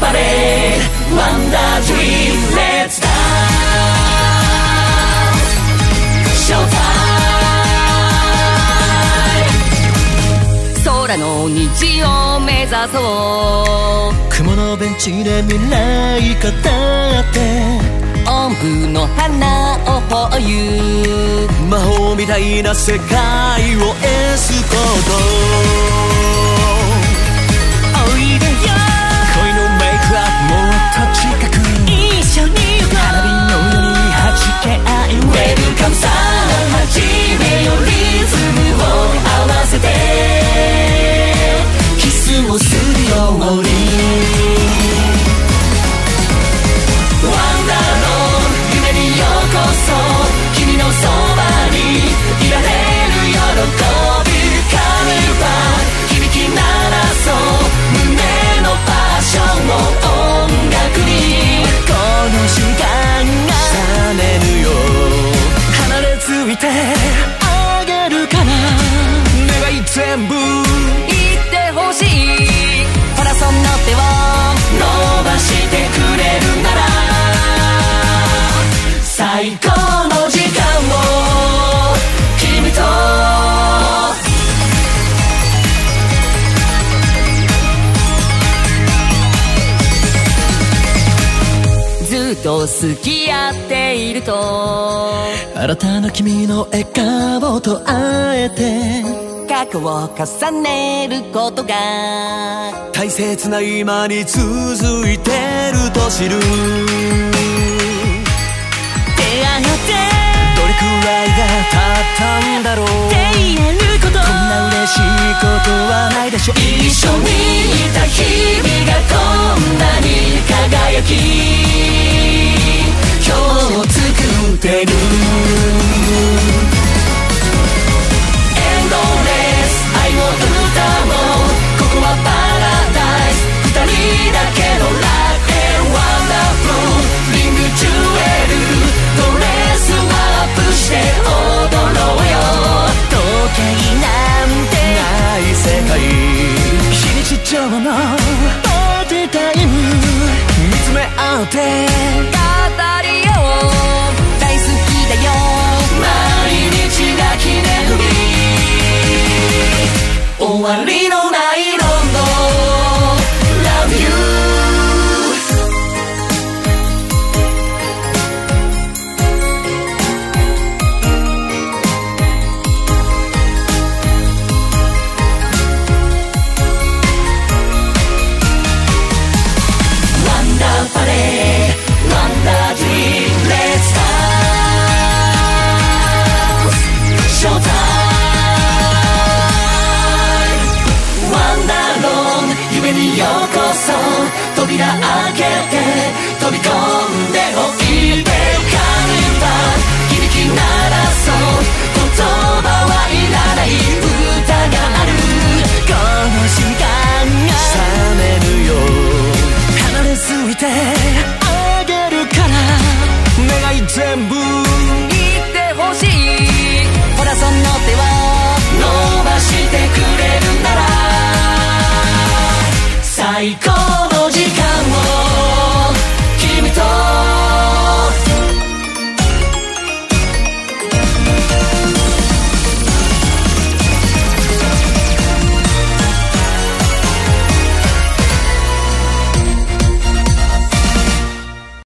パレードワンダードリームレッツダンスショータイム空の虹を目指そう雲のベンチで未来語って音符の花を保有魔法みたいな世界をエスコート全部言ってほしいパラそんな手を。伸ばしてくれるなら最高の時間を。君と。と。付き合っていると。新たな君の笑顔と会えて。過去を重ねることが。大切な今に続いてると知る。出会って。どれくらいが経ったんだろう。って言えること。こんな嬉しいことはないでしょ一緒にいた日々がこんなに輝き。今日を作ってるのパーティータイム見つめ合って。語りよう大好きだよ。毎日が記念日。終わりの開けて飛び込んでおいてかルた響き鳴らそう言葉はいらない歌があるこの瞬間が冷めるよ離れすぎてあげるから願い全部言ってほしいほらその手は伸ばしてくれるなら最高